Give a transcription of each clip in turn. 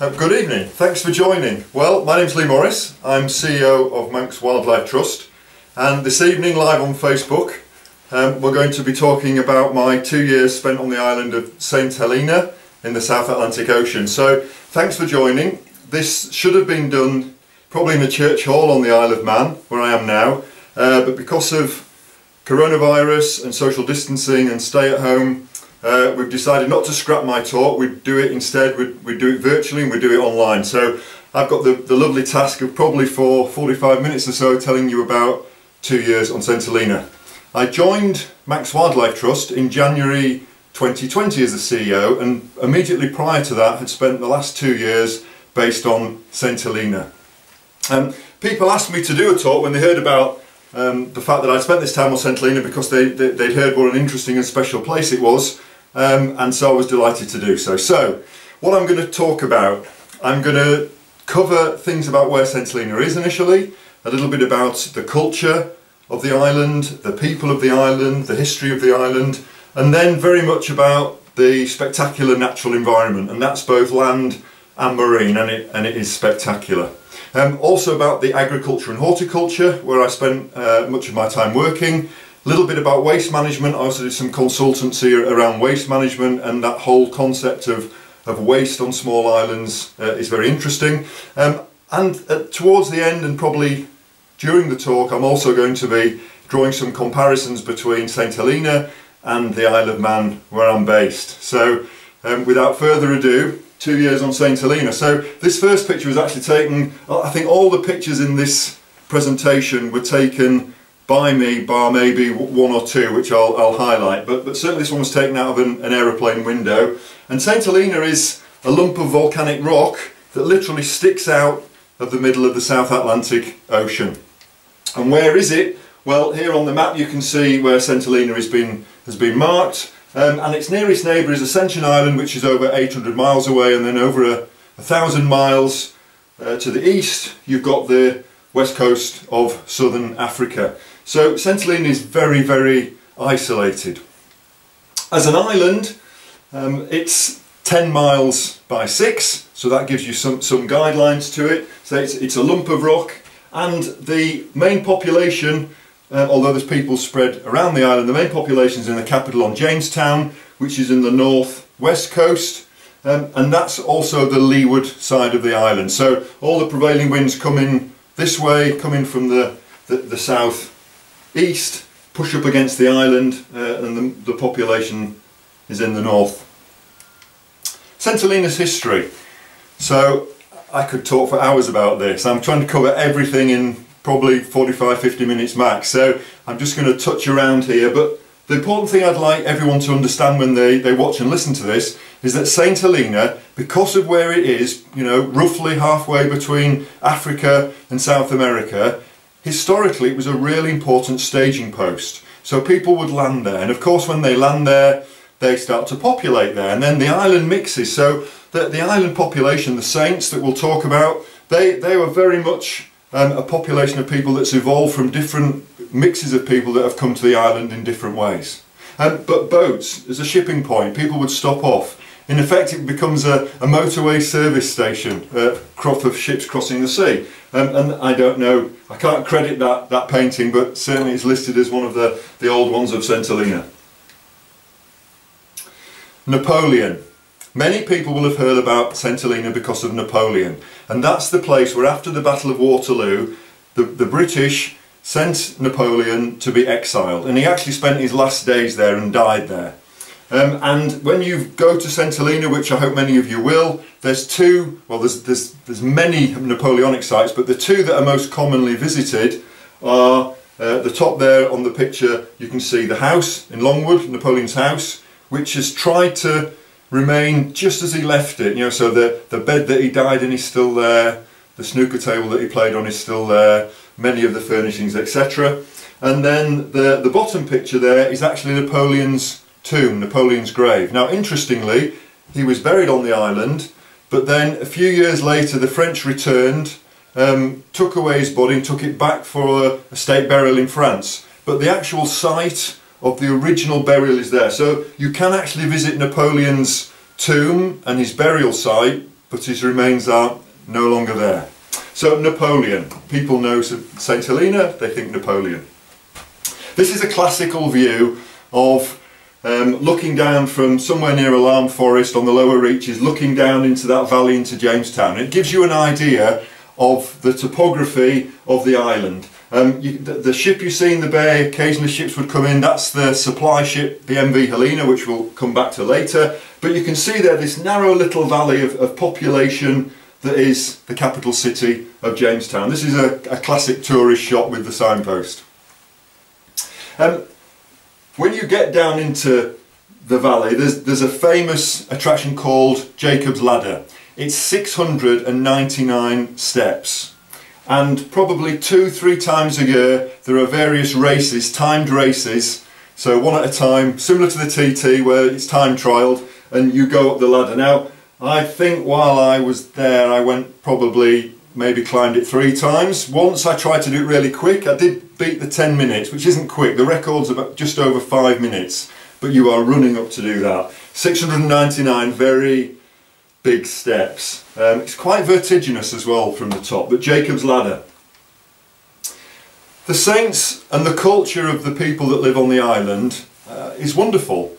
Uh, good evening, thanks for joining. Well, my name's Leigh Morris, I'm CEO of Manx Wildlife Trust, and this evening, live on Facebook, um, we're going to be talking about my two years spent on the island of St Helena in the South Atlantic Ocean. So, thanks for joining. This should have been done probably in the church hall on the Isle of Man, where I am now, uh, but because of coronavirus and social distancing and stay at home, uh, we've decided not to scrap my talk, we'd do it instead, we'd, do it virtually and we'd do it online. So I've got the, the lovely task of probably for 45 minutes or so telling you about two years on St Helena. I joined Manx Wildlife Trust in January 2020 as the CEO and immediately prior to that had spent the last two years based on St Helena. Um, people asked me to do a talk when they heard about um, the fact that I'd spent this time on St Helena because they, they, would heard what an interesting and special place it was um, and so I was delighted to do so. So, what I'm going to talk about, I'm going to cover things about where Helena is initially, a little bit about the culture of the island, the people of the island, the history of the island, and then very much about the spectacular natural environment, and that's both land and marine, and it, and it is spectacular. Um, also about the agriculture and horticulture, where I spent uh, much of my time working, a little bit about waste management. I also did some consultancy around waste management and that whole concept of, of waste on small islands uh, is very interesting. Um, and uh, towards the end and probably during the talk I'm also going to be drawing some comparisons between St Helena and the Isle of Man where I'm based. So um, without further ado, two years on St Helena. So this first picture was actually taken, I think all the pictures in this presentation were taken by me, bar maybe one or two, which I'll, I'll highlight. But, but certainly this one was taken out of an, an aeroplane window. And St Helena is a lump of volcanic rock that literally sticks out of the middle of the South Atlantic Ocean. And where is it? Well, here on the map you can see where St Helena has been, has been marked. Um, and its nearest neighbour is Ascension Island, which is over 800 miles away, and then over a, a thousand miles uh, to the east, you've got the west coast of southern Africa. So St is very, very isolated. As an island, um, it's 10 miles by 6, so that gives you some, some guidelines to it. So it's, it's a lump of rock, and the main population, uh, although there's people spread around the island, the main population is in the capital on Jamestown, which is in the north west coast, um, and that's also the leeward side of the island. So all the prevailing winds come in this way, coming from the, the, the south east, push up against the island, uh, and the, the population is in the north. St Helena's history. So I could talk for hours about this. I'm trying to cover everything in probably 45-50 minutes max. So I'm just going to touch around here. But the important thing I'd like everyone to understand when they, they watch and listen to this is that St Helena, because of where it is, you know, roughly halfway between Africa and South America, historically it was a really important staging post. So people would land there, and of course when they land there, they start to populate there, and then the island mixes. So the, the island population, the saints that we'll talk about, they, they were very much um, a population of people that's evolved from different mixes of people that have come to the island in different ways. Um, but boats, as a shipping point, people would stop off. In effect, it becomes a, a motorway service station, a crop of ships crossing the sea. Um, and I don't know, I can't credit that, that painting, but certainly it's listed as one of the, the old ones of St Helena. Napoleon. Many people will have heard about St Helena because of Napoleon, and that's the place where after the Battle of Waterloo, the, the British sent Napoleon to be exiled, and he actually spent his last days there and died there. Um, and when you go to Helena, which I hope many of you will, there's two, well there's, there's, there's many Napoleonic sites, but the two that are most commonly visited are uh, the top there on the picture, you can see the house in Longwood, Napoleon's house, which has tried to remain just as he left it, you know, so the, the bed that he died in is still there, the snooker table that he played on is still there, many of the furnishings, etc. And then the, the bottom picture there is actually Napoleon's tomb, Napoleon's grave. Now interestingly, he was buried on the island, but then a few years later the French returned, um, took away his body and took it back for a, a state burial in France. But the actual site of the original burial is there. So you can actually visit Napoleon's tomb and his burial site but his remains are no longer there. So Napoleon, people know St Helena, they think Napoleon. This is a classical view of um, looking down from somewhere near Alarm Forest on the lower reaches, looking down into that valley into Jamestown. It gives you an idea of the topography of the island. Um, you, the, the, ship you see in the bay, occasionally ships would come in, that's the supply ship, the MV Helena, which we'll come back to later. But you can see there this narrow little valley of, of population that is the capital city of Jamestown. This is a, a classic tourist shot with the signpost. Um, when you get down into the valley, there's, there's a famous attraction called Jacob's Ladder. It's 699 steps and probably two, three times a year there are various races, timed races, so one at a time, similar to the TT where it's time trialled and you go up the ladder. Now I think while I was there I went probably maybe climbed it three times. Once I tried to do it really quick, I did beat the 10 minutes, which isn't quick. The record's about just over five minutes, but you are running up to do that. 699 very big steps. Um, it's quite vertiginous as well from the top, but Jacob's Ladder. The saints and the culture of the people that live on the island uh, is wonderful.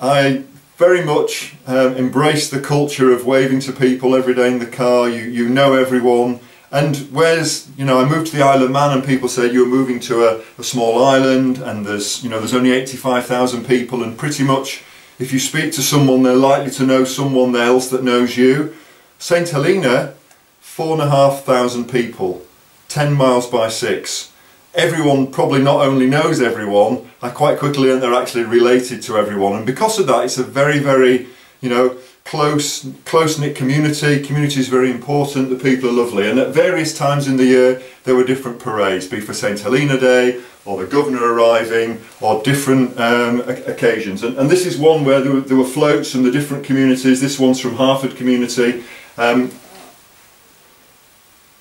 I very much um, embrace the culture of waving to people every day in the car, you, you know everyone. And whereas, you know, I moved to the Isle of Man and people say you're moving to a, a small island and there's, you know, there's only 85,000 people and pretty much if you speak to someone they're likely to know someone else that knows you. St Helena, four and a half thousand people, 10 miles by six everyone probably not only knows everyone, I quite quickly learned they're actually related to everyone. And because of that, it's a very, very, you know, close, close-knit community. Community is very important, the people are lovely. And at various times in the year, there were different parades, be for St. Helena Day, or the governor arriving, or different um, occasions. And, and, this is one where there were, there were, floats from the different communities. This one's from Harford community. Um,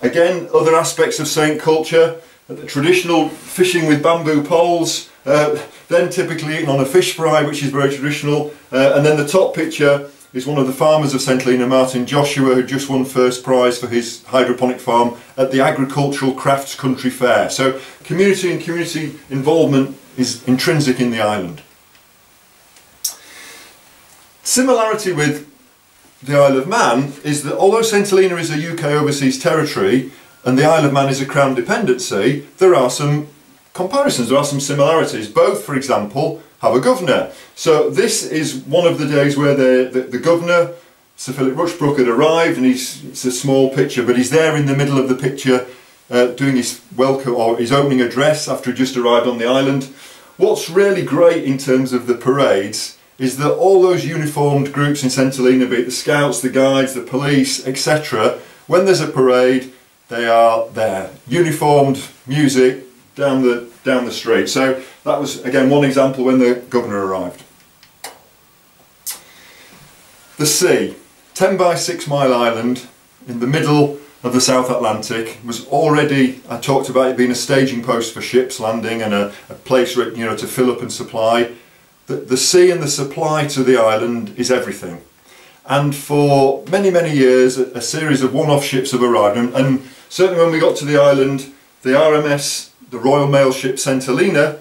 again, other aspects of Saint culture The traditional fishing with bamboo poles, uh, then typically eaten on a fish fry, which is very traditional. Uh, and then the top picture is one of the farmers of St Helena, Martin Joshua, who just won first prize for his hydroponic farm at the Agricultural Crafts Country Fair. So community and community involvement is intrinsic in the island. Similarity with the Isle of Man is that although St Helena is a UK overseas territory, and the Isle of Man is a Crown dependency, there are some comparisons, there are some similarities. Both, for example, have a governor. So this is one of the days where the, the, the governor, Sir Philip Rushbrook, had arrived, and he's, it's a small picture, but he's there in the middle of the picture uh, doing his welcome or his opening address after he just arrived on the island. What's really great in terms of the parades is that all those uniformed groups in Helena, be it the scouts, the guides, the police, etc., when there's a parade, they are there. Uniformed music down the, down the street. So that was, again, one example when the governor arrived. The sea, 10 by 6 mile island in the middle of the South Atlantic was already, I talked about it being a staging post for ships landing and a, a place you know, to fill up and supply. The, the sea and the supply to the island is everything. And for many, many years, a, a series of one-off ships have arrived and, and Certainly when we got to the island, the RMS, the Royal Mail ship Helena,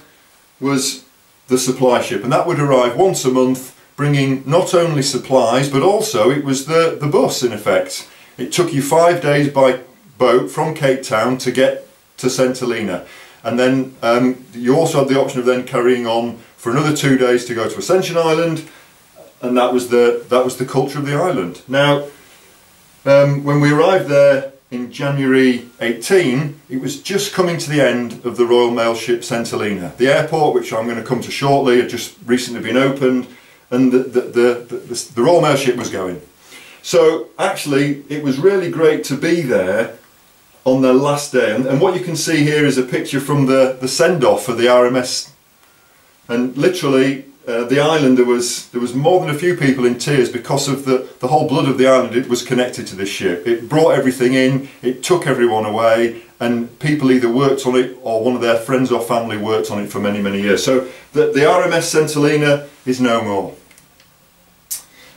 was the supply ship and that would arrive once a month bringing not only supplies but also it was the, the bus in effect. It took you five days by boat from Cape Town to get to Helena and then um, you also had the option of then carrying on for another two days to go to Ascension Island and that was the that was the culture of the island. Now um, when we arrived there in January 18, it was just coming to the end of the Royal Mail ship Helena. The airport, which I'm going to come to shortly, had just recently been opened and the, the, the, the, the Royal Mail ship was going. So actually it was really great to be there on the last day and, and what you can see here is a picture from the, the send-off for the RMS and literally uh, the island there was there was more than a few people in tears because of the the whole blood of the island. It was connected to this ship. It brought everything in. It took everyone away. And people either worked on it or one of their friends or family worked on it for many many years. So the, the RMS Helena is no more.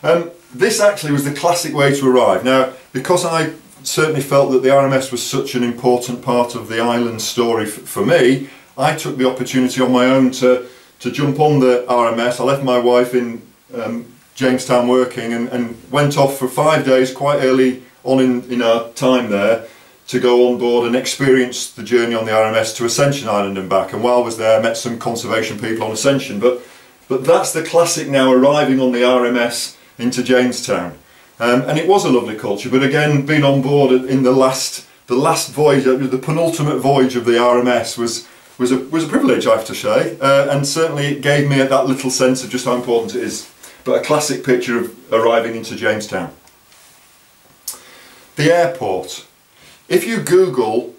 Um, this actually was the classic way to arrive. Now, because I certainly felt that the RMS was such an important part of the island story for me, I took the opportunity on my own to, to jump on the RMS. I left my wife in um, Jamestown working and, and went off for five days quite early on in, in our time there to go on board and experience the journey on the RMS to Ascension Island and back. And while I was there, I met some conservation people on Ascension. But, but that's the classic now, arriving on the RMS into Jamestown. Um, and it was a lovely culture, but again, being on board in the last, the last voyage, the penultimate voyage of the RMS was, was, a, was a privilege, I have to say. Uh, and certainly it gave me that little sense of just how important it is. But a classic picture of arriving into Jamestown. The airport. If you Google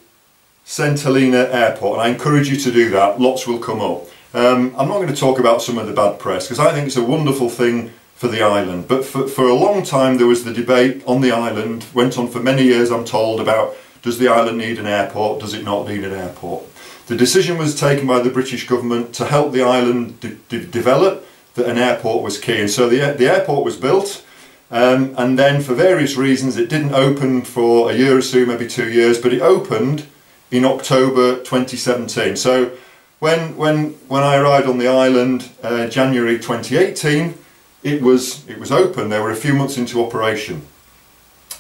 Helena Airport, and I encourage you to do that, lots will come up. Um, I'm not going to talk about some of the bad press because I think it's a wonderful thing for the island. But for, for a long time there was the debate on the island, went on for many years I'm told, about does the island need an airport, does it not need an airport. The decision was taken by the British government to help the island de de develop that an airport was key and so the, the airport was built um, and then for various reasons it didn't open for a year or so, maybe two years, but it opened in October 2017. So when, when, when I arrived on the island, uh, January 2018, it was, it was open. They were a few months into operation.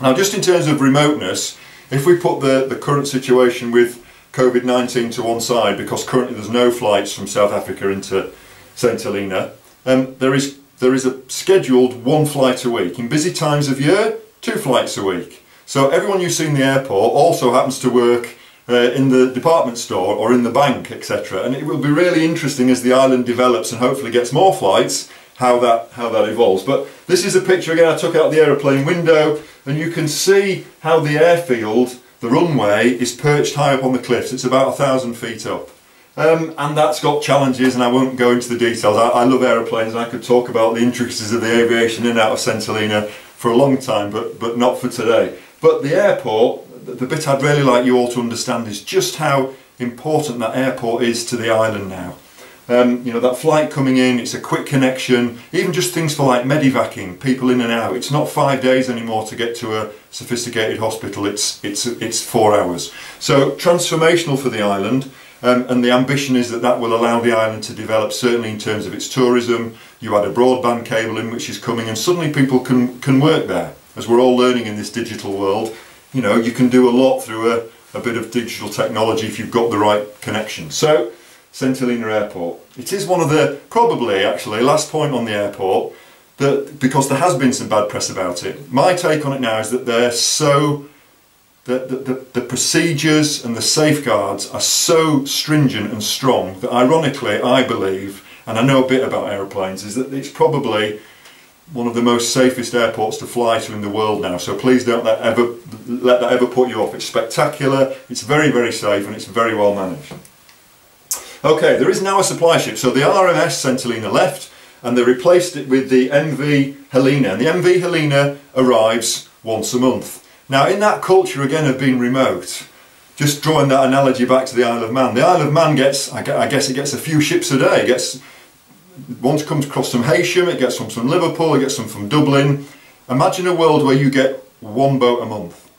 Now just in terms of remoteness, if we put the, the current situation with COVID-19 to one side, because currently there's no flights from South Africa into St Helena, um, there is there is a scheduled one flight a week. In busy times of year, two flights a week. So everyone you see in the airport also happens to work uh, in the department store or in the bank, etc. And it will be really interesting as the island develops and hopefully gets more flights, how that, how that evolves. But this is a picture again I took out the aeroplane window and you can see how the airfield, the runway, is perched high up on the cliffs. It's about a thousand feet up. Um, and that's got challenges and I won't go into the details. I, I, love aeroplanes and I could talk about the intricacies of the aviation in and out of St for a long time, but, but not for today. But the airport, the, the bit I'd really like you all to understand is just how important that airport is to the island now. Um, you know, that flight coming in, it's a quick connection, even just things for like medevacing, people in and out. It's not five days anymore to get to a sophisticated hospital, it's, it's, it's four hours. So transformational for the island. Um, and the ambition is that that will allow the island to develop certainly in terms of its tourism. You add a broadband cable in which is coming and suddenly people can, can work there. As we're all learning in this digital world, you know, you can do a lot through a, a bit of digital technology if you've got the right connection. So, St Airport. It is one of the, probably actually, last point on the airport, that because there has been some bad press about it. My take on it now is that they're so the, the, the, procedures and the safeguards are so stringent and strong that ironically I believe, and I know a bit about aeroplanes, is that it's probably one of the most safest airports to fly to in the world now. So please don't let, ever, let that ever put you off. It's spectacular, it's very, very safe and it's very well managed. Okay, there is now a supply ship. So the RMS St left and they replaced it with the MV Helena. And the MV Helena arrives once a month. Now in that culture again of being remote, just drawing that analogy back to the Isle of Man, the Isle of Man gets, I guess it gets a few ships a day, it gets, one comes across from Heysham, it gets some from Liverpool, it gets some from Dublin. Imagine a world where you get one boat a month.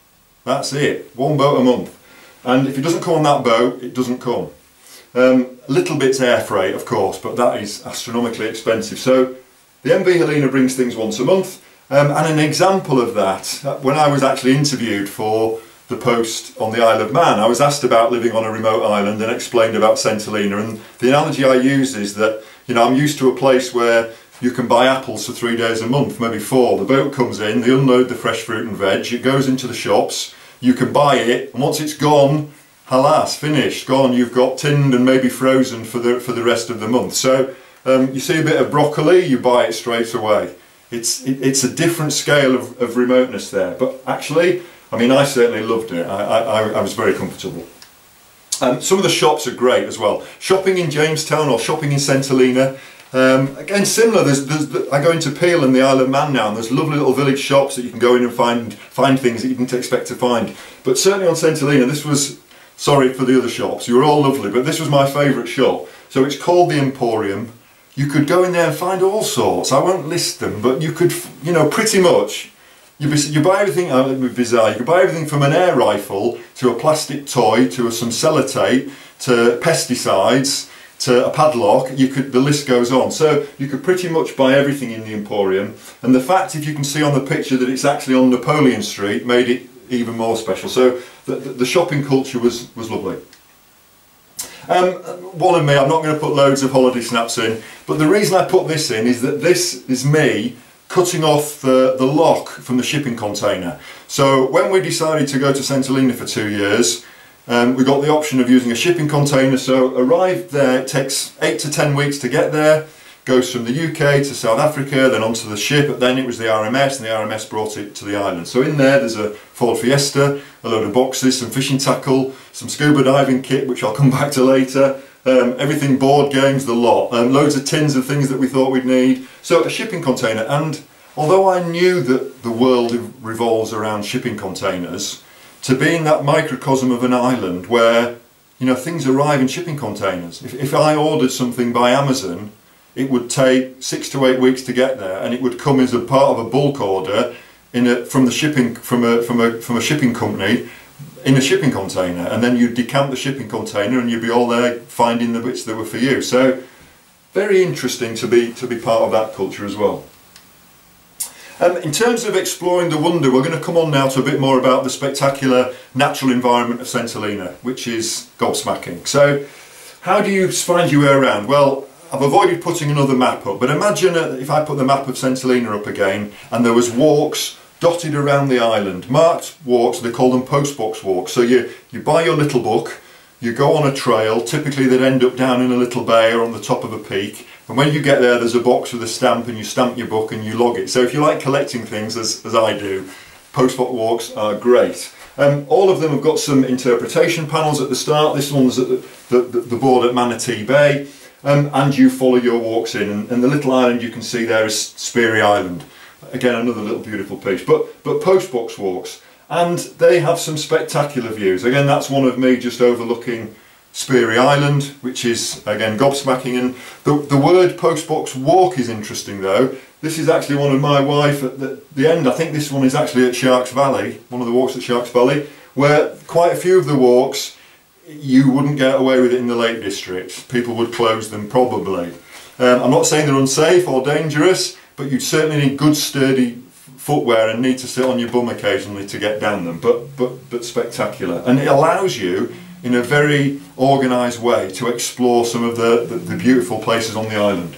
That's it, one boat a month. And if it doesn't come on that boat, it doesn't come. Um, little bits air freight, of course, but that is astronomically expensive. So the MV Helena brings things once a month. Um, and an example of that, uh, when I was actually interviewed for the post on the Isle of Man, I was asked about living on a remote island and explained about Helena and the analogy I use is that, you know, I'm used to a place where you can buy apples for three days a month, maybe four. The boat comes in, they unload the fresh fruit and veg, it goes into the shops, you can buy it, and once it's gone, halas, finished, gone, you've got tinned and maybe frozen for the, for the rest of the month. So um, you see a bit of broccoli, you buy it straight away it's it, it's a different scale of, of remoteness there. But actually, I mean, I certainly loved it. I, I, I was very comfortable. Um, some of the shops are great as well. Shopping in Jamestown or shopping in Helena. Um, again, similar. There's, there's, I go into Peel and the Isle of Man now, and there's lovely little village shops that you can go in and find find things that you didn't expect to find. But certainly on St Helena, this was sorry for the other shops. You were all lovely, but this was my favourite shop. So it's called the Emporium you could go in there and find all sorts. I won't list them, but you could, you know, pretty much. You, you buy everything, uh, oh, it would be bizarre, you could buy everything from an air rifle to a plastic toy to some sellotape to pesticides to a padlock, you could, the list goes on. So you could pretty much buy everything in the Emporium. And the fact, if you can see on the picture that it's actually on Napoleon Street, made it even more special. So the, the shopping culture was, was lovely. Um, one of me, I'm not going to put loads of holiday snaps in, but the reason I put this in is that this is me cutting off the, the lock from the shipping container. So when we decided to go to Helena for two years, um, we got the option of using a shipping container. So arrived there, it takes eight to ten weeks to get there, goes from the UK to South Africa, then onto the ship, but then it was the RMS and the RMS brought it to the island. So in there there's a Ford Fiesta, a load of boxes, some fishing tackle, some scuba diving kit, which I'll come back to later, um, everything board games, the lot, um, loads of tins of things that we thought we'd need. So a shipping container, and although I knew that the world revolves around shipping containers, to be in that microcosm of an island where you know things arrive in shipping containers. If, if I ordered something by Amazon, it would take six to eight weeks to get there, and it would come as a part of a bulk order in a, from the shipping from a from a from a shipping company in a shipping container, and then you'd decamp the shipping container, and you'd be all there finding the bits that were for you. So very interesting to be to be part of that culture as well. Um, in terms of exploring the wonder, we're going to come on now to a bit more about the spectacular natural environment of Helena, which is gobsmacking. So, how do you find your way around? Well, I've avoided putting another map up, but imagine if I put the map of Helena up again and there was walks dotted around the island, marked walks, they call them postbox walks. So you, you buy your little book, you go on a trail, typically they'd end up down in a little bay or on the top of a peak, and when you get there, there's a box with a stamp and you stamp your book and you log it. So if you like collecting things, as, as I do, postbox walks are great. Um, all of them have got some interpretation panels at the start. This one's at the, the, the board at Manati Bay. Um, and you follow your walks in. And, and, the little island you can see there is Speery Island. Again, another little beautiful piece. But, but postbox walks. And they have some spectacular views. Again, that's one of me just overlooking Speery Island, which is again gobsmacking. And the, the word postbox walk is interesting though. This is actually one of my wife at the, the end. I think this one is actually at Sharks Valley, one of the walks at Sharks Valley, where quite a few of the walks you wouldn't get away with it in the Lake District. People would close them probably. Um, I'm not saying they're unsafe or dangerous, but you'd certainly need good sturdy footwear and need to sit on your bum occasionally to get down them. But but but spectacular, and it allows you in a very organised way to explore some of the, the, the beautiful places on the island.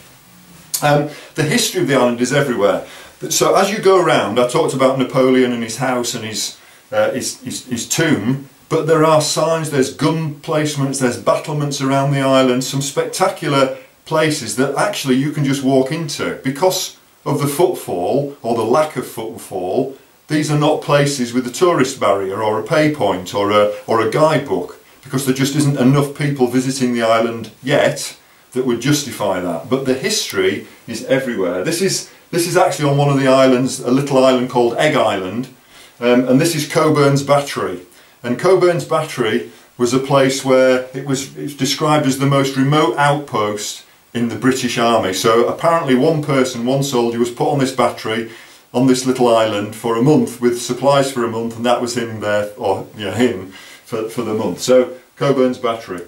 Um, the history of the island is everywhere. So as you go around, I talked about Napoleon and his house and his, uh, his, his, his tomb, but there are signs, there's gun placements, there's battlements around the island, some spectacular places that actually you can just walk into. Because of the footfall, or the lack of footfall, these are not places with a tourist barrier or a pay point or a, or a guidebook because there just isn't enough people visiting the island yet that would justify that. But the history is everywhere. This is, this is actually on one of the islands, a little island called Egg Island, um, and this is Coburn's Battery. And Coburn's Battery was a place where it was, described as the most remote outpost in the British Army. So apparently one person, one soldier was put on this battery on this little island for a month with supplies for a month and that was him there, or yeah, him for, for the month. So Coburn's Battery.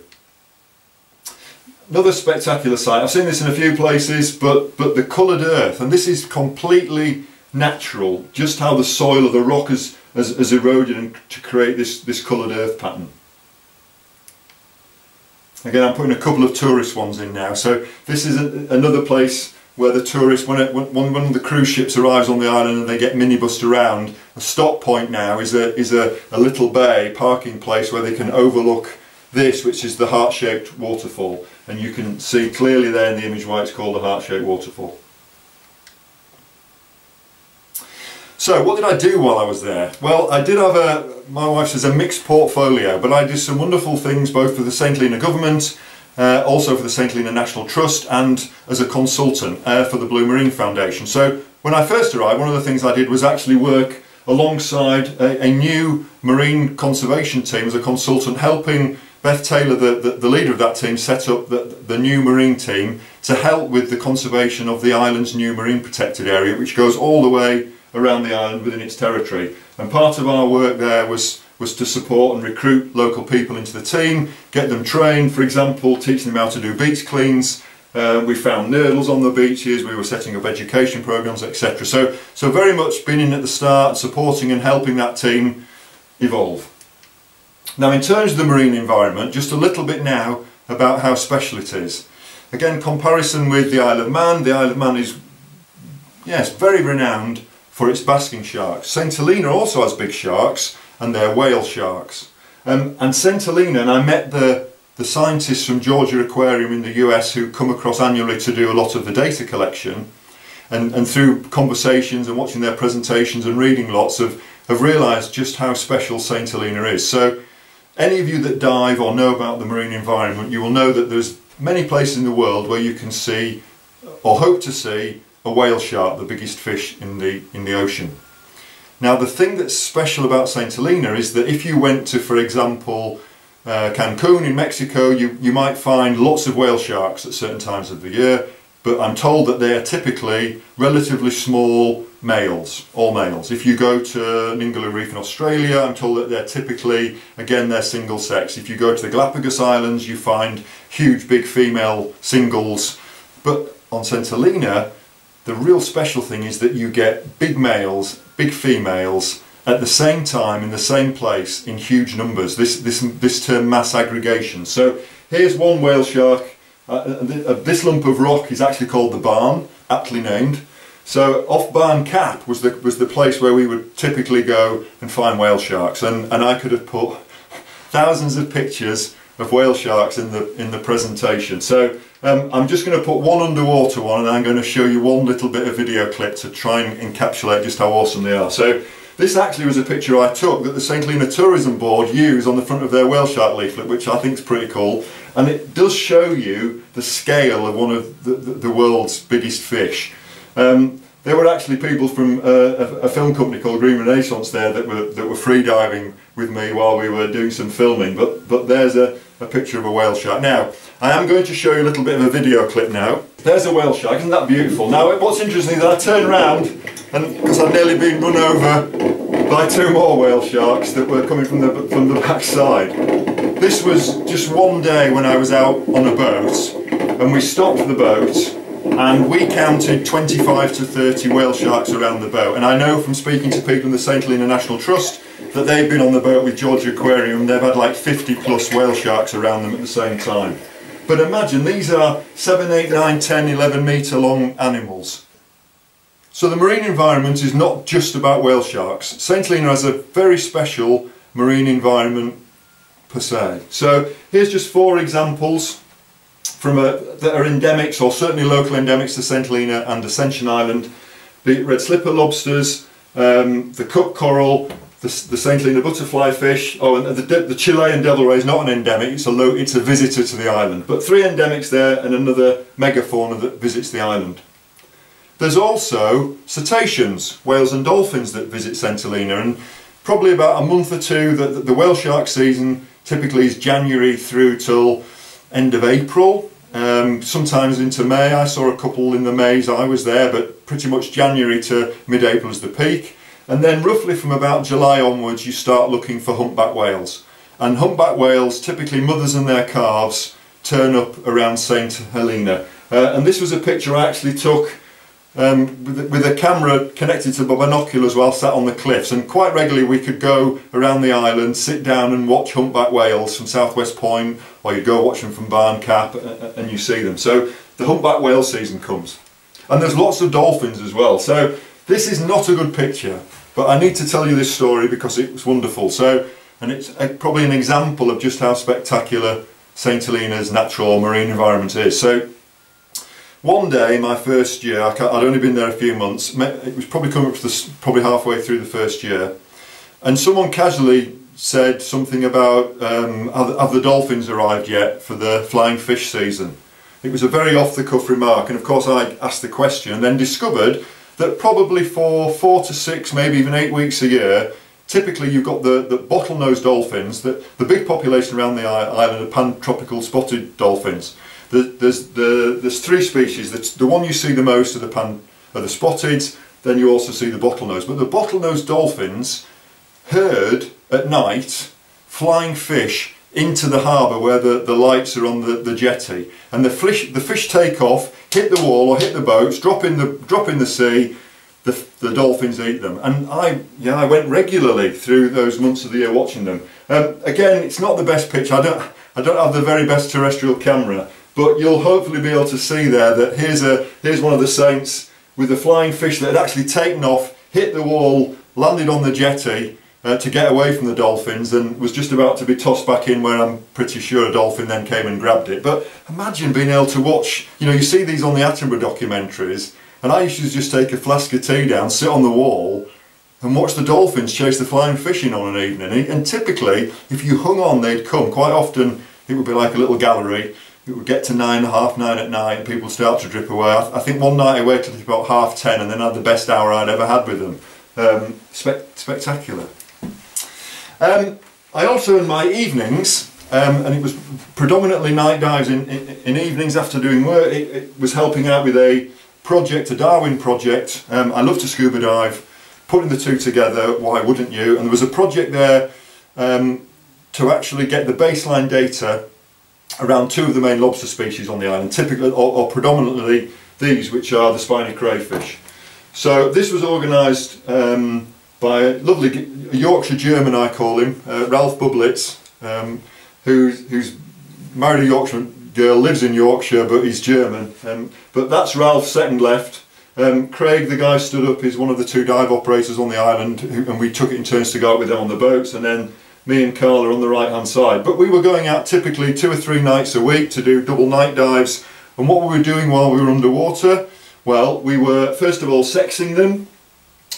Another spectacular site. I've seen this in a few places, but, but the coloured earth, and this is completely natural, just how the soil of the rock has, has, has eroded to create this, this coloured earth pattern. Again, I'm putting a couple of tourist ones in now. So this is a, another place where the tourists, when, it, when, when the cruise ships arrives on the island and they get minibused around, a stop point now is a, is a, a little bay parking place where they can overlook this, which is the heart-shaped waterfall. And you can see clearly there in the image why it's called a heart-shaped waterfall. So what did I do while I was there? Well, I did have a, my wife says a mixed portfolio, but I did some wonderful things both for the St. Helena government uh, also for the St Helena National Trust and as a consultant uh, for the Blue Marine Foundation. So when I first arrived, one of the things I did was actually work alongside a, a new marine conservation team as a consultant, helping Beth Taylor, the, the, the, leader of that team, set up the, the new marine team to help with the conservation of the island's new marine protected area, which goes all the way around the island within its territory. And part of our work there was was to support and recruit local people into the team, get them trained, for example, teaching them how to do beach cleans. Uh, we found nurdles on the beaches, we were setting up education programs, etc. So, so very much been in at the start, supporting and helping that team evolve. Now in terms of the marine environment, just a little bit now about how special it is. Again, comparison with the Isle of Man, the Isle of Man is, yes, very renowned for its basking sharks. St Helena also has big sharks, and they're whale sharks. Um, and St Helena, and I met the, the scientists from Georgia Aquarium in the US who come across annually to do a lot of the data collection, and, and through conversations and watching their presentations and reading lots of have realised just how special St Helena is. So any of you that dive or know about the marine environment, you will know that there's many places in the world where you can see or hope to see a whale shark, the biggest fish in the, in the ocean. Now the thing that's special about St. Helena is that if you went to, for example, uh, Cancun in Mexico, you, you might find lots of whale sharks at certain times of the year, but I'm told that they are typically relatively small males, all males. If you go to Ningaloo Reef in Australia, I'm told that they're typically, again, they're single sex. If you go to the Galapagos Islands, you find huge big female singles. But on St. Helena, the real special thing is that you get big males, big females at the same time in the same place in huge numbers. This, this, this term mass aggregation. So here's one whale shark. Uh, uh, uh, this lump of rock is actually called the Barn, aptly named. So off Barn Cap was the, was the place where we would typically go and find whale sharks. And, and I could have put thousands of pictures of whale sharks in the, in the presentation. So um, I'm just going to put one underwater one and I'm going to show you one little bit of video clip to try and encapsulate just how awesome they are. So this actually was a picture I took that the St Helena Tourism Board use on the front of their whale shark leaflet, which I think is pretty cool. And it does show you the scale of one of the, the, the world's biggest fish. Um, there were actually people from uh, a, a, film company called Green Renaissance there that were that were free diving with me while we were doing some filming. But but there's a, a picture of a whale shark. Now I am going to show you a little bit of a video clip now. There's a whale shark. Isn't that beautiful? Now what's interesting is that I turned around and because I'd nearly been run over by two more whale sharks that were coming from the from the back side. This was just one day when I was out on a boat and we stopped the boat and we counted 25 to 30 whale sharks around the boat and I know from speaking to people in the St Helena National Trust that they've been on the boat with Georgia Aquarium. They've had like 50 plus whale sharks around them at the same time. But imagine these are 7, 8, 9, 10, 11 metre long animals. So the marine environment is not just about whale sharks. St Helena has a very special marine environment per se. So here's just four examples from a, that are endemics or certainly local endemics to St Helena and Ascension Island. The red slipper lobsters, um, the cup coral, the, the St Helena butterfly fish, oh and the, the Chilean devil ray is not an endemic, it's a, low, it's a visitor to the island. But three endemics there and another megafauna that visits the island. There's also cetaceans, whales and dolphins that visit St Helena and probably about a month or two that the, the whale shark season typically is January through till end of April um, sometimes into May, I saw a couple in the Mays, I was there, but pretty much January to mid-April is the peak. And then roughly from about July onwards, you start looking for humpback whales. And humpback whales, typically mothers and their calves, turn up around St. Helena. Uh, and this was a picture I actually took um, with, with, a camera connected to the binoculars while sat on the cliffs and quite regularly we could go around the island, sit down and watch humpback whales from Southwest Point or you go watch them from Barn Cap and you see them. So the humpback whale season comes. And there's lots of dolphins as well. So this is not a good picture but I need to tell you this story because it was wonderful. So and it's a, probably an example of just how spectacular St Helena's natural marine environment is. So one day, my first year, I'd only been there a few months, it was probably coming up to the, probably halfway through the first year, and someone casually said something about um, have, have the dolphins arrived yet for the flying fish season. It was a very off-the-cuff remark, and of course I asked the question and then discovered that probably for four to six, maybe even eight weeks a year, typically you've got the, the bottlenose dolphins, the, the big population around the island of pan-tropical spotted dolphins. there's, the, there's three species. The, the one you see the most are the, pan, are the spotted, then you also see the bottlenose. But the bottlenose dolphins herd at night flying fish into the harbour where the, the lights are on the, the jetty. And the fish, the fish take off, hit the wall or hit the boats, drop in the, drop in the sea, the, the dolphins eat them. And I, yeah, I went regularly through those months of the year watching them. Um, again, it's not the best picture. I don't, I don't have the very best terrestrial camera, but you'll hopefully be able to see there that here's, a, here's one of the saints with the flying fish that had actually taken off, hit the wall, landed on the jetty, uh, to get away from the dolphins and was just about to be tossed back in where I'm pretty sure a dolphin then came and grabbed it. But imagine being able to watch, you know, you see these on the Attenborough documentaries and I used to just take a flask of tea down, sit on the wall and watch the dolphins chase the flying fish in on an evening. And typically, if you hung on, they'd come. Quite often, it would be like a little gallery. It would get to nine, half nine at night, and people start to drip away. I, think one night I waited about half ten, and then had the best hour I'd ever had with them. Um, spe spectacular. Um, I also, in my evenings, um, and it was predominantly night dives in, in, in evenings after doing work, it, it, was helping out with a project, a Darwin project. Um, I love to scuba dive, putting the two together, why wouldn't you? And there was a project there um, to actually get the baseline data around two of the main lobster species on the island, typically or, or predominantly these, which are the spiny crayfish. So this was organised um, by a lovely Yorkshire German, I call him, uh, Ralph Bublitz, um, who's, who's married a Yorkshire girl, lives in Yorkshire, but he's German. Um, but that's Ralph second left. Um, Craig, the guy stood up, is one of the two dive operators on the island, who, and we took it in turns to go out with them on the boats, and then me and Carl are on the right hand side. But we were going out typically two or three nights a week to do double night dives, and what were we doing while we were underwater? Well, we were first of all sexing them,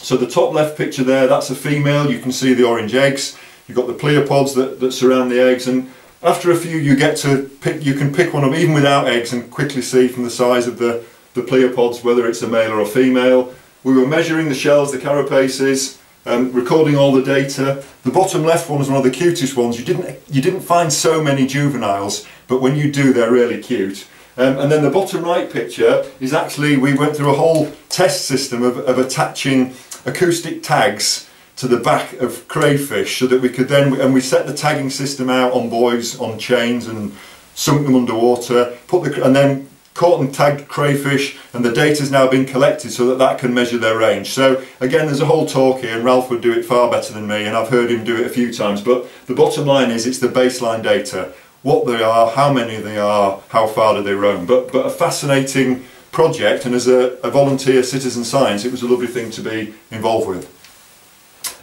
so the top left picture there, that's a female, you can see the orange eggs. You've got the pleopods that, that surround the eggs and after a few you get to pick, you can pick one up even without eggs and quickly see from the size of the, the pleopods whether it's a male or a female. We were measuring the shells, the carapaces, um, recording all the data. The bottom left one is one of the cutest ones. You didn't, you didn't find so many juveniles, but when you do they're really cute. Um, and then the bottom right picture is actually, we went through a whole test system of, of attaching acoustic tags to the back of crayfish so that we could then, and we set the tagging system out on buoys, on chains and sunk them underwater, put the, and then caught and tagged crayfish and the data's now been collected so that that can measure their range. So again there's a whole talk here and Ralph would do it far better than me and I've heard him do it a few times but the bottom line is it's the baseline data. What they are, how many they are, how far do they roam. But, but a fascinating project and as a, a, volunteer citizen science it was a lovely thing to be involved with.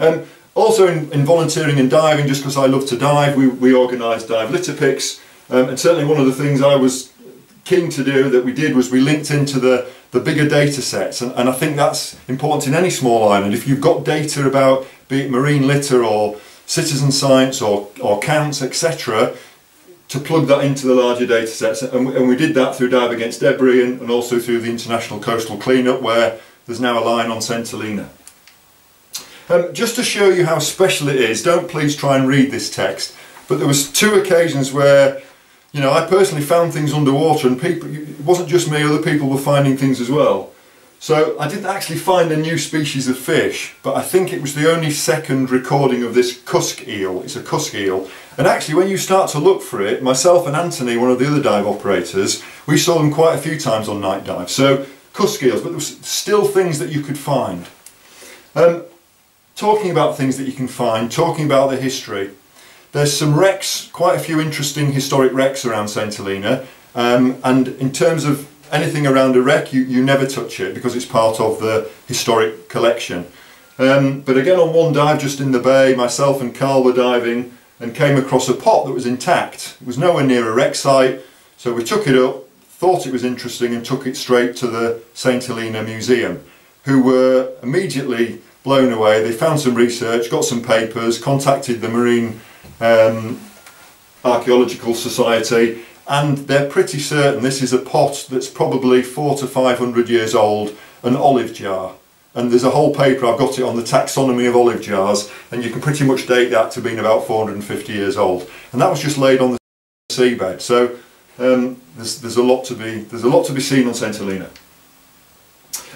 Um, also in, in, volunteering and diving, just because I love to dive, we, we organised Dive Litter Picks um, and certainly one of the things I was keen to do that we did was we linked into the, the bigger data sets and, and I think that's important in any small island. If you've got data about be it marine litter or citizen science or, or counts etc to plug that into the larger data sets and we, and we did that through Dive Against Debris and, and, also through the International Coastal Cleanup where there's now a line on Helena. Um, just to show you how special it is, don't please try and read this text, but there was two occasions where you know, I personally found things underwater and people, it wasn't just me, other people were finding things as well. So I didn't actually find a new species of fish, but I think it was the only second recording of this cusk eel. It's a cusk eel. And actually when you start to look for it, myself and Anthony, one of the other dive operators, we saw them quite a few times on night dive. So cusk eels, but there was still things that you could find. Um, talking about things that you can find, talking about the history, there's some wrecks, quite a few interesting historic wrecks around St Helena. Um, and in terms of anything around a wreck, you, you never touch it because it's part of the historic collection. Um, but again, on one dive just in the bay, myself and Carl were diving and came across a pot that was intact. It was nowhere near a wreck site, so we took it up, thought it was interesting and took it straight to the St Helena Museum, who were immediately blown away. They found some research, got some papers, contacted the Marine um, Archaeological Society and they're pretty certain this is a pot that's probably four to five hundred years old, an olive jar. And there's a whole paper, I've got it on the taxonomy of olive jars, and you can pretty much date that to being about 450 years old. And that was just laid on the seabed. So um, there's, there's a lot to be there's a lot to be seen on Helena.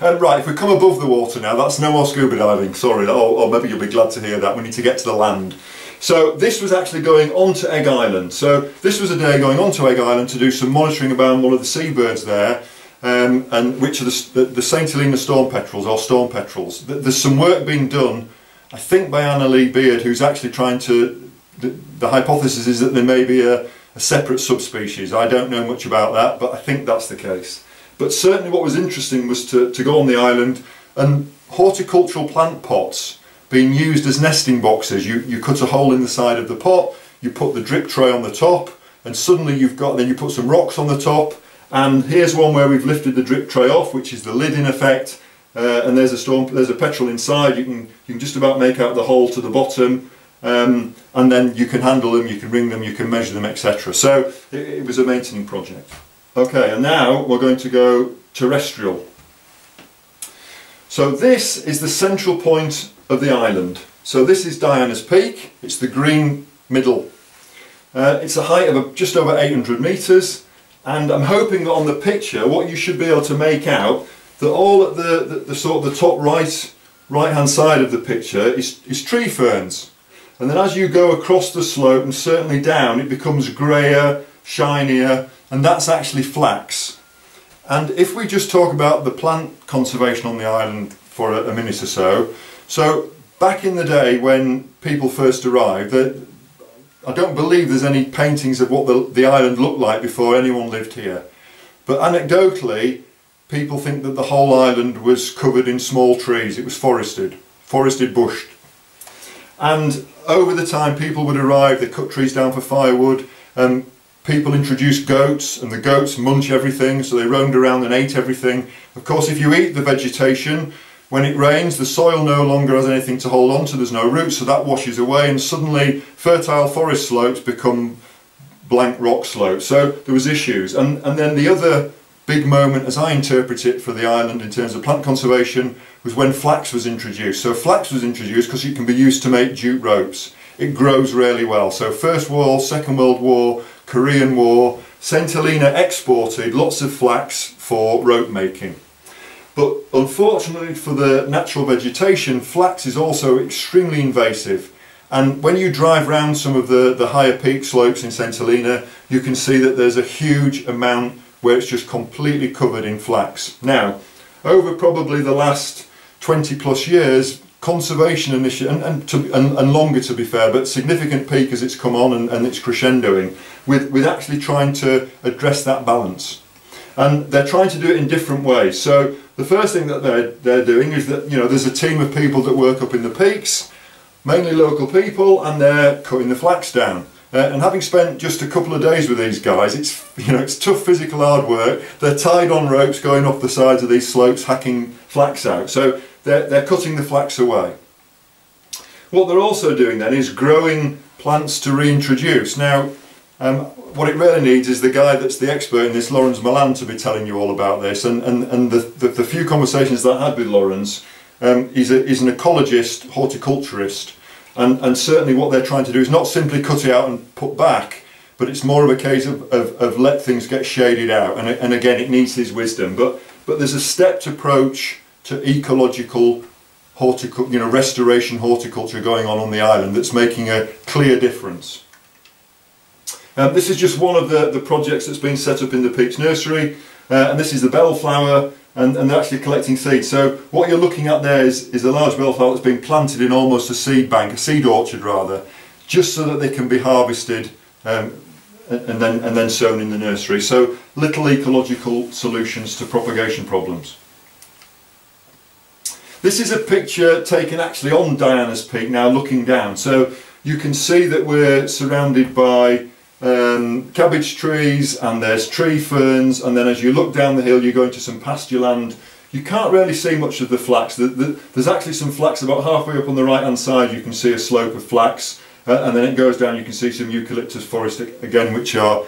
Um, right, if we come above the water now, that's no more scuba diving, sorry, or, or maybe you'll be glad to hear that, we need to get to the land. So this was actually going on to Egg Island. So this was a day going on to Egg Island to do some monitoring about one of the seabirds there, um, and which are the, the, the, St Helena storm petrels, or storm petrels. There's some work being done, I think by Annalea Beard, who's actually trying to, the, the hypothesis is that there may be a, a separate subspecies. I don't know much about that, but I think that's the case. But certainly what was interesting was to, to go on the island and horticultural plant pots being used as nesting boxes. You, you cut a hole in the side of the pot, you put the drip tray on the top, and suddenly you've got, then you put some rocks on the top, and here's one where we've lifted the drip tray off, which is the lid in effect, uh, and there's a storm, there's a petrel inside, you can, you can just about make out the hole to the bottom, um, and then you can handle them, you can ring them, you can measure them, etc. So it, it was a maintaining project. Okay, and now we're going to go terrestrial. So this is the central point of the island. So this is Diana's Peak, it's the green middle. Uh, it's a height of just over 800 metres and I'm hoping that on the picture what you should be able to make out that all at the, the, the sort of the top right right hand side of the picture is, is tree ferns and then as you go across the slope and certainly down it becomes greyer, shinier and that's actually flax. And if we just talk about the plant conservation on the island for a, a minute or so, so back in the day when people first arrived, I don't believe there's any paintings of what the, the island looked like before anyone lived here. But anecdotally, people think that the whole island was covered in small trees, it was forested, forested bushed. And over the time people would arrive, they cut trees down for firewood, and people introduced goats and the goats munch everything so they roamed around and ate everything. Of course if you eat the vegetation when it rains the soil no longer has anything to hold on to, there's no roots so that washes away and suddenly fertile forest slopes become blank rock slopes. So there was issues and, and then the other big moment as I interpret it for the island in terms of plant conservation was when flax was introduced. So flax was introduced because it can be used to make jute ropes. It grows really well. So First World, Second World War, Korean War, Helena exported lots of flax for rope making. But unfortunately for the natural vegetation, flax is also extremely invasive. And when you drive around some of the, the higher peak slopes in Helena, you can see that there's a huge amount where it's just completely covered in flax. Now, over probably the last 20 plus years, conservation initiative, and, and, and, and, longer to be fair, but significant peak as it's come on and, and it's crescendoing, with, with actually trying to address that balance. And they're trying to do it in different ways. So the first thing that they're, they're doing is that, you know, there's a team of people that work up in the peaks, mainly local people, and they're cutting the flax down. Uh, and having spent just a couple of days with these guys, it's you know it's tough physical hard work. They're tied on ropes going off the sides of these slopes, hacking flax out. So they're, they're cutting the flax away. What they're also doing then is growing plants to reintroduce. Now, um, what it really needs is the guy that's the expert in this, Lourens Malan, to be telling you all about this. And, and, and the, the, the few conversations that I had with Lourens, um, he's, a, he's an ecologist, horticulturist, and, and certainly what they're trying to do is not simply cut it out and put back, but it's more of a case of, of, of let things get shaded out. And, and again, it needs his wisdom. But, but there's a stepped approach to ecological horticul you know, restoration horticulture going on on the island that's making a clear difference. Um, this is just one of the, the projects that's been set up in the Peaks Nursery uh, and this is the bellflower and, and they're actually collecting seeds. So what you're looking at there is, is a large bellflower that's been planted in almost a seed bank, a seed orchard rather, just so that they can be harvested um, and, then, and then sown in the nursery. So little ecological solutions to propagation problems. This is a picture taken actually on Diana's Peak now looking down. So you can see that we're surrounded by um, cabbage trees and there's tree ferns and then as you look down the hill you go into some pasture land. You can't really see much of the flax. The, the, there's actually some flax about halfway up on the right hand side you can see a slope of flax uh, and then it goes down you can see some eucalyptus forest again which are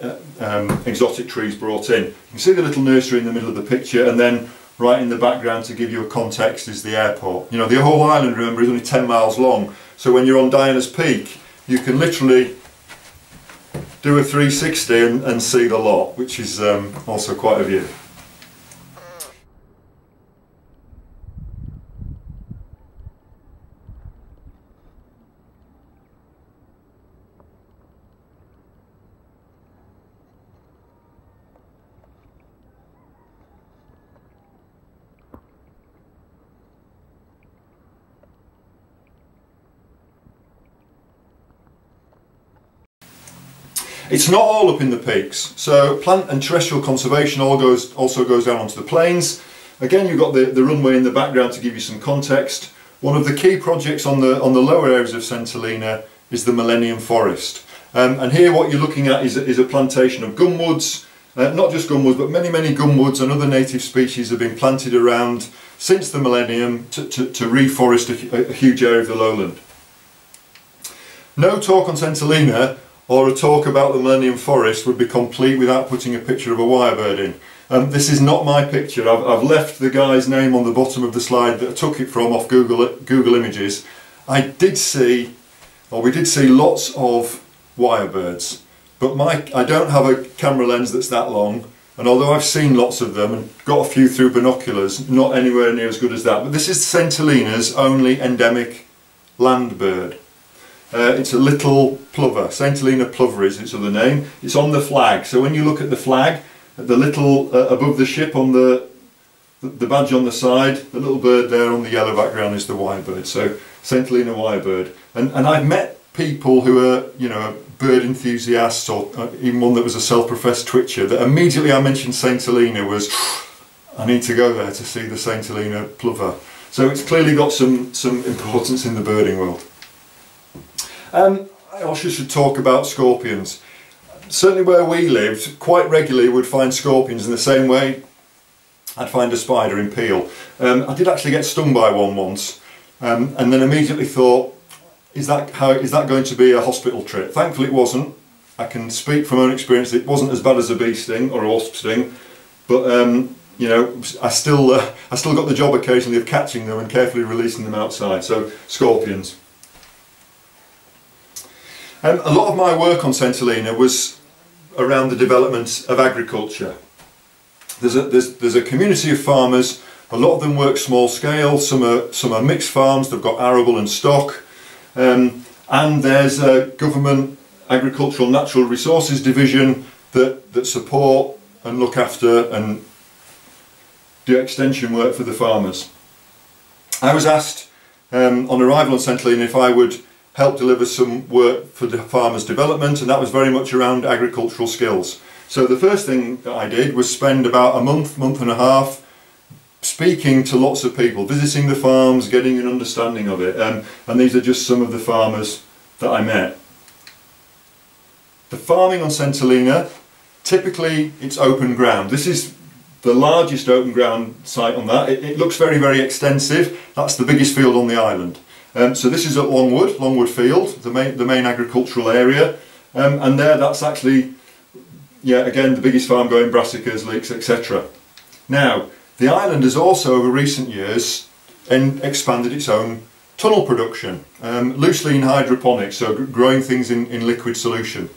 uh, um, exotic trees brought in. You can see the little nursery in the middle of the picture and then right in the background to give you a context is the airport. You know, the whole island, remember, is only 10 miles long. So when you're on Diana's Peak, you can literally do a 360 and, and see the lot, which is um, also quite a view. It's not all up in the peaks. So plant and terrestrial conservation all goes, also goes down onto the plains. Again, you've got the, the runway in the background to give you some context. One of the key projects on the, on the lower areas of Helena is the Millennium Forest. Um, and here what you're looking at is, is a plantation of gumwoods, uh, not just gumwoods, but many, many gumwoods and other native species have been planted around since the millennium to, to, to reforest a, a huge area of the lowland. No talk on Helena or a talk about the Millennium Forest would be complete without putting a picture of a wirebird in. Um, this is not my picture. I've, I've, left the guy's name on the bottom of the slide that I took it from off Google, Google Images. I did see, or we did see lots of wirebirds, but my, I don't have a camera lens that's that long, and although I've seen lots of them and got a few through binoculars, not anywhere near as good as that. But this is Helena's only endemic land bird. Uh, it's a little plover, St Helena plover is its other name. It's on the flag, so when you look at the flag, the little uh, above the ship on the the badge on the side, the little bird there on the yellow background is the wirebird. So St Helena wirebird, and and I've met people who are you know bird enthusiasts or uh, even one that was a self-professed twitcher that immediately I mentioned St Helena was I need to go there to see the St Helena plover. So it's clearly got some some importance in the birding world. Um, I also should talk about scorpions. Certainly where we lived, quite regularly we'd find scorpions in the same way I'd find a spider in Peel. Um, I did actually get stung by one once um, and then immediately thought, is that, how, is that going to be a hospital trip? Thankfully it wasn't. I can speak from own experience, it wasn't as bad as a bee sting or a wasp sting, but um, you know, I still, uh, I still got the job occasionally of catching them and carefully releasing them outside. So scorpions. Um, a lot of my work on Helena was around the development of agriculture. There's a, there's, there's a community of farmers, a lot of them work small scale, some are, some are mixed farms, they've got arable and stock, um, and there's a government agricultural natural resources division that, that support and look after and do extension work for the farmers. I was asked um, on arrival on Helena if I would helped deliver some work for the farmers development and that was very much around agricultural skills. So the first thing that I did was spend about a month, month and a half speaking to lots of people, visiting the farms, getting an understanding of it um, and these are just some of the farmers that I met. The farming on Helena, typically it's open ground. This is the largest open ground site on that. It, it looks very, very extensive. That's the biggest field on the island. Um, so this is at Longwood, Longwood Field, the main, the main agricultural area. Um, and there that's actually, yeah, again, the biggest farm going, brassicas, leeks, etc. Now, the island has also, over recent years, expanded its own tunnel production, um, loosely in hydroponics, so growing things in, in liquid solution.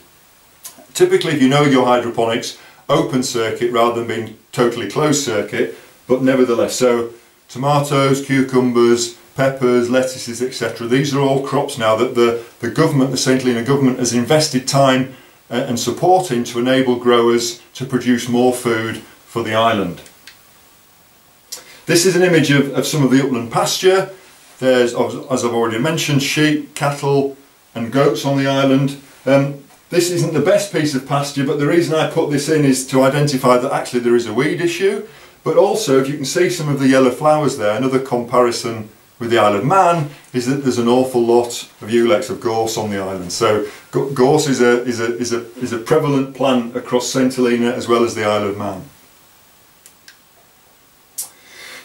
Typically, if you know your hydroponics, open circuit rather than being totally closed circuit, but nevertheless, so tomatoes, cucumbers, peppers, lettuces, etc. These are all crops now that the, the government, the St Helena government, has invested time uh, and support in to enable growers to produce more food for the island. This is an image of, of some of the upland pasture. There's, as I've already mentioned, sheep, cattle and goats on the island. Um, this isn't the best piece of pasture, but the reason I put this in is to identify that actually there is a weed issue. But also, if you can see some of the yellow flowers there, another comparison with the Isle of Man is that there's an awful lot of Ulex of gorse on the island. So gorse is a, is a, is a, is a prevalent plant across St Helena as well as the Isle of Man.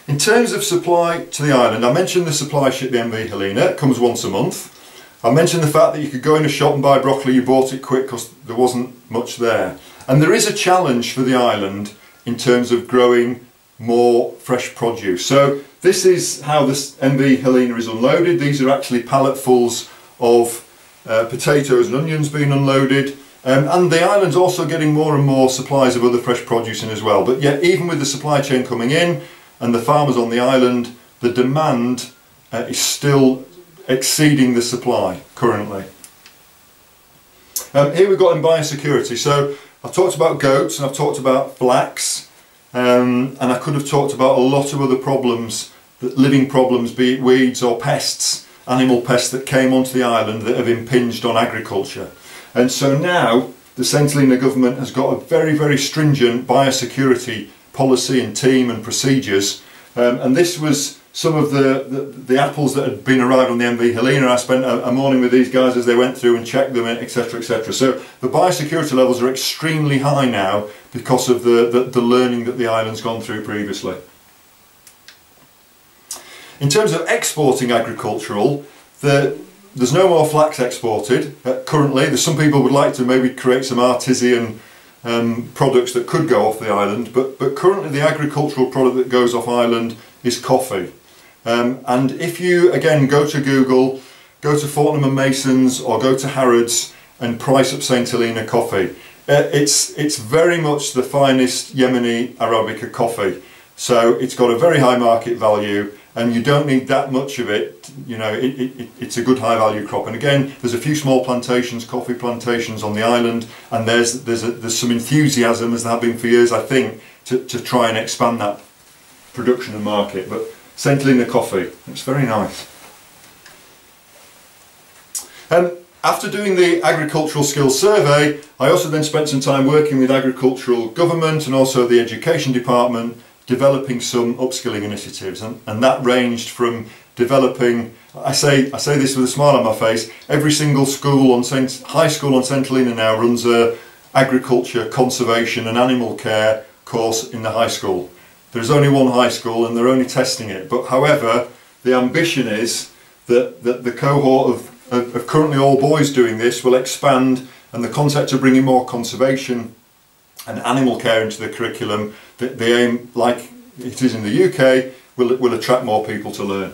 In terms of supply to the island, I mentioned the supply ship, the MV Helena, it comes once a month. I mentioned the fact that you could go in a shop and buy broccoli, you bought it quick because there wasn't much there. And there is a challenge for the island in terms of growing more fresh produce. So this is how this MV Helena is unloaded. These are actually palletfuls of uh, potatoes and onions being unloaded. Um, and the island's also getting more and more supplies of other fresh produce in as well. But yet, even with the supply chain coming in and the farmers on the island, the demand uh, is still exceeding the supply currently. Um, here we've got in biosecurity. So I've talked about goats and I've talked about flax um, and I could have talked about a lot of other problems, living problems, be it weeds or pests, animal pests that came onto the island that have impinged on agriculture. And so now the St Helena government has got a very, very stringent biosecurity policy and team and procedures. Um, and this was some of the, the, the, apples that had been arrived on the MV Helena. I spent a, a morning with these guys as they went through and checked them, etc., etc. So the biosecurity levels are extremely high now because of the, the, the learning that the island's gone through previously. In terms of exporting agricultural, the, there's no more flax exported uh, currently. There's some people would like to maybe create some artisan um, products that could go off the island, but, but currently the agricultural product that goes off island is coffee. Um, and if you again go to Google, go to Fortnum and Masons or go to Harrods and price up St Helena coffee, uh, it's it's very much the finest Yemeni Arabica coffee. So it's got a very high market value and you don't need that much of it. You know it, it, it's a good high value crop. And again there's a few small plantations coffee plantations on the island and there's there's a, there's some enthusiasm as there have been for years I think to, to try and expand that production and market. But St Helena coffee. It's very nice. Um, after doing the agricultural skills survey I also then spent some time working with agricultural government and also the education department developing some upskilling initiatives and, and that ranged from developing I say I say this with a smile on my face every single school on Saint, high school on St now runs a agriculture conservation and animal care course in the high school there's only one high school and they're only testing it but however the ambition is that, that the cohort of, of, of currently all boys doing this will expand and the concept of bringing more conservation and animal care into the curriculum, the, the aim, like it is in the UK, will, will attract more people to learn.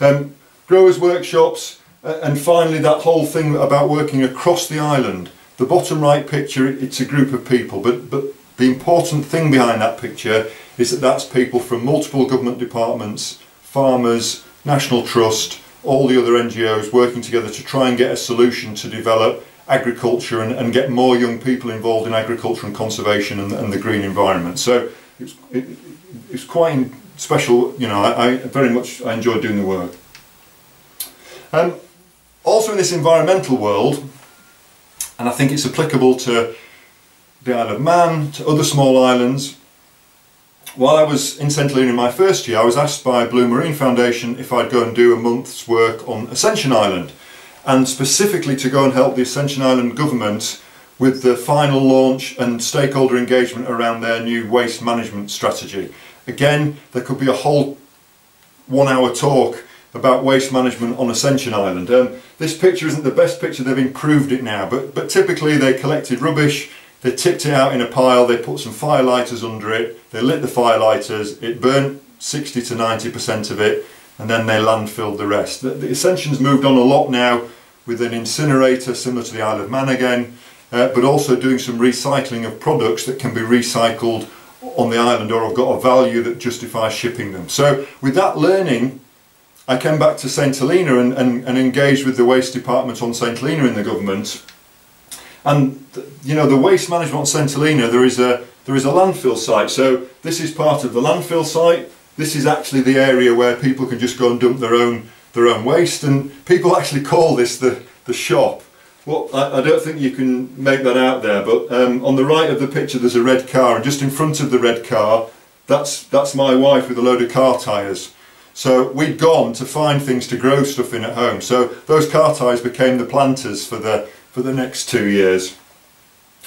Um, growers workshops, uh, and finally that whole thing about working across the island. The bottom right picture, it's a group of people, but, but the important thing behind that picture is that that's people from multiple government departments, farmers, National Trust, all the other NGOs working together to try and get a solution to develop agriculture and, and get more young people involved in agriculture and conservation and, and the green environment. So it's, it, it's quite special, you know, I, I, very much I enjoy doing the work. Um, also in this environmental world, and I think it's applicable to the Isle of Man, to other small islands, while I was in St Helena in my first year, I was asked by Blue Marine Foundation if I'd go and do a month's work on Ascension Island and specifically to go and help the Ascension Island government with the final launch and stakeholder engagement around their new waste management strategy. Again, there could be a whole one hour talk about waste management on Ascension Island. Um, this picture isn't the best picture, they've improved it now, but, but typically they collected rubbish, they tipped it out in a pile, they put some firelighters under it, they lit the firelighters, it burnt 60 to 90% of it, and then they landfilled the rest. The, the Ascension's moved on a lot now with an incinerator similar to the Isle of Man again, uh, but also doing some recycling of products that can be recycled on the island or have got a value that justifies shipping them. So with that learning, I came back to St Helena and, and, and engaged with the waste department on St Helena in the government. And you know the waste management St there is a there is a landfill site. So this is part of the landfill site. This is actually the area where people can just go and dump their own their own waste and people actually call this the, the shop. Well, I, I don't think you can make that out there, but um, on the right of the picture there's a red car and just in front of the red car that's, that's my wife with a load of car tyres. So we'd gone to find things to grow stuff in at home. So those car tyres became the planters for the, for the next two years.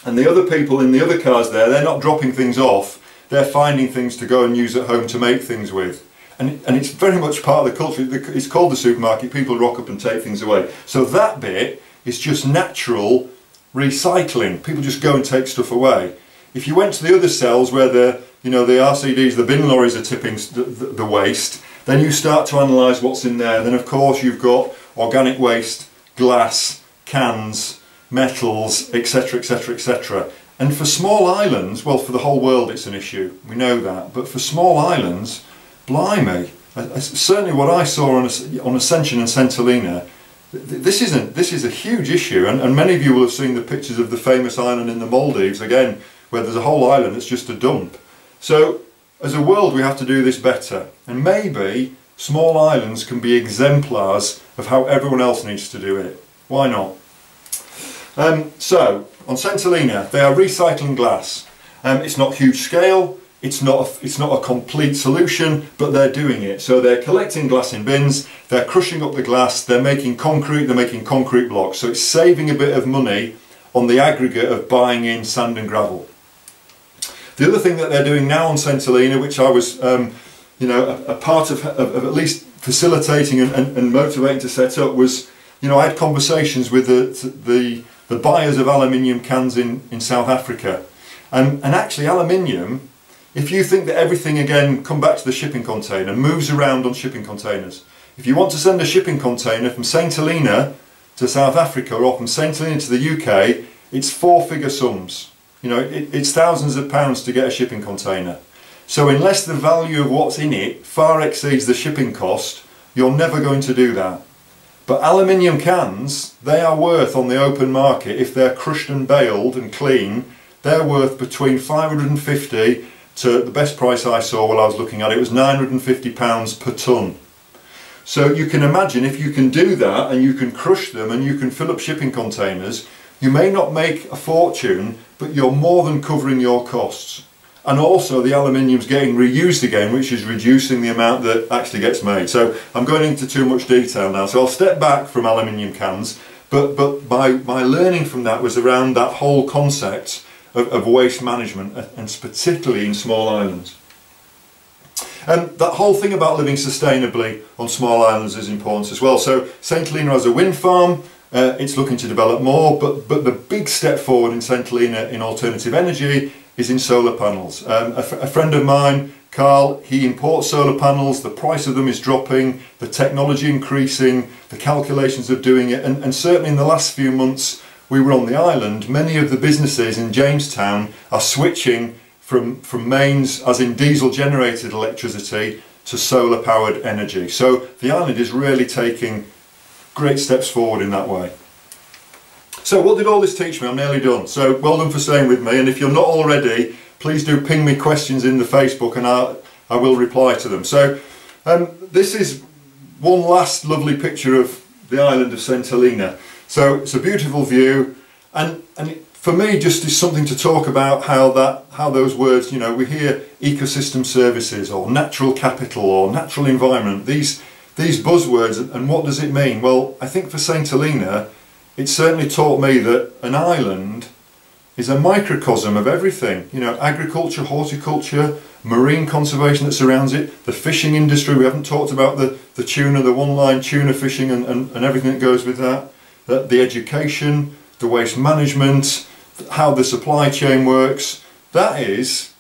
And the other people in the other cars there, they're not dropping things off, they're finding things to go and use at home to make things with. And, and it's very much part of the culture. It's called the supermarket. People rock up and take things away. So that bit is just natural recycling. People just go and take stuff away. If you went to the other cells where the, you know, the RCVs, the bin lorries are tipping the, the, the waste, then you start to analyse what's in there. Then of course you've got organic waste, glass, cans, metals, etc., etc., etc. And for small islands, well, for the whole world it's an issue, we know that, but for small islands, blimey, certainly what I saw on, on Ascension and St this isn't this is a huge issue and, and many of you will have seen the pictures of the famous island in the Maldives again where there's a whole island that's just a dump so as a world we have to do this better and maybe small islands can be exemplars of how everyone else needs to do it why not um, so on Helena they are recycling glass um, it's not huge scale it's not, a, it's not a complete solution, but they're doing it. So they're collecting glass in bins, they're crushing up the glass, they're making concrete, they're making concrete blocks. So it's saving a bit of money on the aggregate of buying in sand and gravel. The other thing that they're doing now on Helena, which I was, um, you know, a, a part of, of, of, at least facilitating and, and, and, motivating to set up was, you know, I had conversations with the, the, the buyers of aluminium cans in, in South Africa. And, and actually aluminium if you think that everything, again, come back to the shipping container, moves around on shipping containers. If you want to send a shipping container from St Helena to South Africa or from St Helena to the UK, it's four figure sums. You know, it, it's thousands of pounds to get a shipping container. So unless the value of what's in it far exceeds the shipping cost, you're never going to do that. But aluminium cans, they are worth on the open market, if they're crushed and baled and clean, they're worth between 550 to the best price I saw while I was looking at it was £950 per tonne. So you can imagine if you can do that and you can crush them and you can fill up shipping containers, you may not make a fortune, but you're more than covering your costs. And also the aluminium's getting reused again, which is reducing the amount that actually gets made. So I'm going into too much detail now. So I'll step back from aluminium cans, but, but my, my learning from that was around that whole concept of, of waste management, and particularly in small islands. And that whole thing about living sustainably on small islands is important as well. So St Helena has a wind farm, uh, it's looking to develop more, but, but the big step forward in St Helena in alternative energy is in solar panels. Um, a, friend of mine, Carl, he imports solar panels, the price of them is dropping, the technology increasing, the calculations of doing it, and, and certainly in the last few months we were on the island, many of the businesses in Jamestown are switching from, from mains, as in diesel generated electricity, to solar powered energy. So the island is really taking great steps forward in that way. So what did all this teach me? I'm nearly done. So well done for staying with me and if you're not already, please do ping me questions in the Facebook and I, I will reply to them. So um, this is one last lovely picture of the island of St Helena. So it's a beautiful view and, and for me just is something to talk about how that how those words you know we hear ecosystem services or natural capital or natural environment these these buzzwords and what does it mean well I think for St Helena it certainly taught me that an island is a microcosm of everything you know agriculture horticulture marine conservation that surrounds it the fishing industry we haven't talked about the the tuna the one line tuna fishing and, and, and everything that goes with that the education, the waste management, how the supply chain works. That is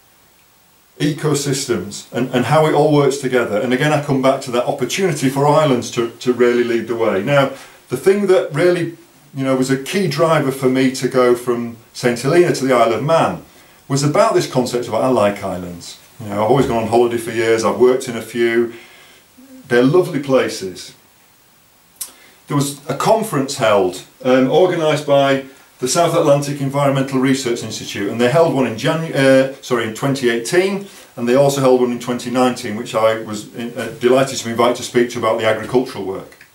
ecosystems and, and how it all works together. And again, I come back to that opportunity for islands to, to really lead the way. Now, the thing that really you know, was a key driver for me to go from St Helena to the Isle of Man was about this concept of I like islands. You know, I've always gone on holiday for years, I've worked in a few. They're lovely places there was a conference held, um, organised by the South Atlantic Environmental Research Institute, and they held one in Janu uh, sorry in 2018, and they also held one in 2019, which I was in, uh, delighted to be invited to speak to about the agricultural work.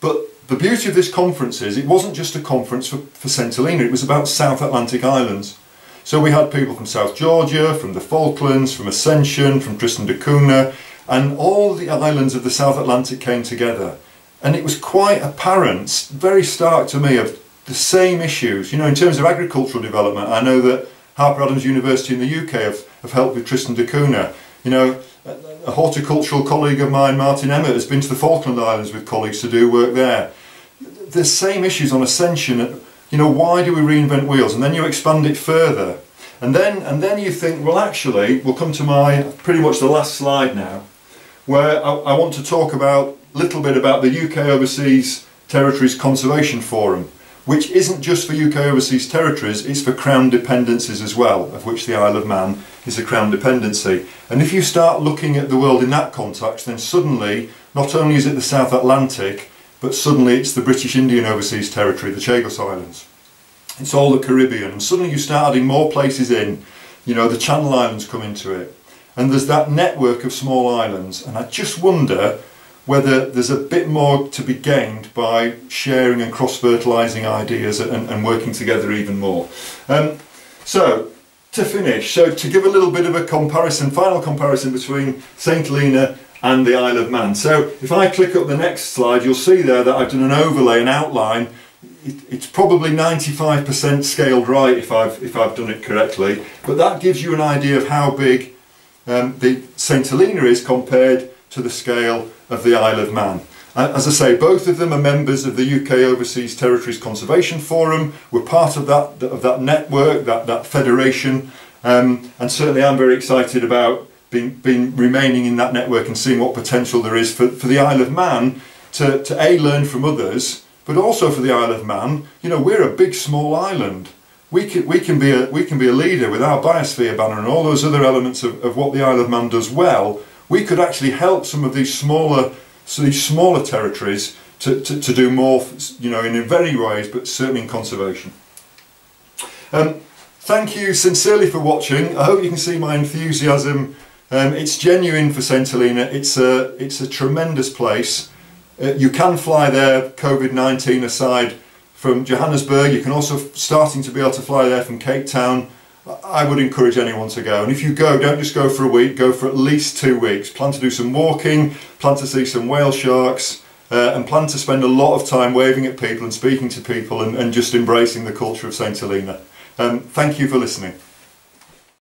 But the beauty of this conference is it wasn't just a conference for, for Helena, it was about South Atlantic Islands. So we had people from South Georgia, from the Falklands, from Ascension, from Tristan da Cunha, and all the islands of the South Atlantic came together and it was quite apparent, very stark to me, of the same issues. You know, in terms of agricultural development, I know that Harper Adams University in the UK have, have helped with Tristan da Cunha. You know, a horticultural colleague of mine, Martin Emmett, has been to the Falkland Islands with colleagues to do work there. The same issues on Ascension. You know, why do we reinvent wheels? And then you expand it further. And then, and then you think, well, actually, we'll come to my pretty much the last slide now, where I, I want to talk about a little bit about the UK Overseas Territories Conservation Forum, which isn't just for UK overseas territories, it's for crown dependencies as well, of which the Isle of Man is a crown dependency. And if you start looking at the world in that context, then suddenly, not only is it the South Atlantic, but suddenly it's the British Indian overseas territory, the Chagos Islands. It's all the Caribbean, and suddenly you start adding more places in. You know, the Channel Islands come into it. And there's that network of small islands, and I just wonder whether there's a bit more to be gained by sharing and cross-fertilising ideas and, and, working together even more. Um, so, to finish, so to give a little bit of a comparison, final comparison between St Helena and the Isle of Man. So if I click up the next slide, you'll see there that I've done an overlay, an outline. It, it's probably 95% scaled right if I've, if I've done it correctly, but that gives you an idea of how big um, the St Helena is compared to the scale of the Isle of Man. As I say, both of them are members of the UK Overseas Territories Conservation Forum. We're part of that, of that network, that, that federation, um, and certainly I'm very excited about being, being remaining in that network and seeing what potential there is for, for the Isle of Man to, to A, learn from others, but also for the Isle of Man, you know, we're a big small island. We can, we can, be, a, we can be a leader with our biosphere banner and all those other elements of, of what the Isle of Man does well we could actually help some of these smaller, so these smaller territories to, to, to do more, you know, in very ways, but certainly in conservation. Um, thank you sincerely for watching. I hope you can see my enthusiasm. Um, it's genuine for St Helena. It's a, it's a tremendous place. Uh, you can fly there, COVID-19 aside, from Johannesburg. You can also starting to be able to fly there from Cape Town. I would encourage anyone to go. And if you go, don't just go for a week, go for at least two weeks. Plan to do some walking, plan to see some whale sharks, uh, and plan to spend a lot of time waving at people and speaking to people and, and just embracing the culture of St Helena. Um, thank you for listening.